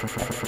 Thank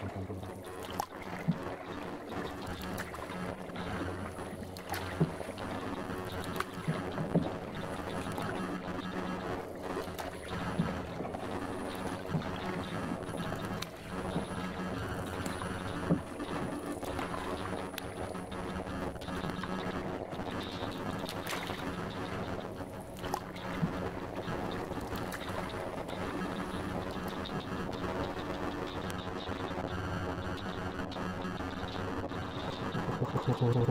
Thank you. You.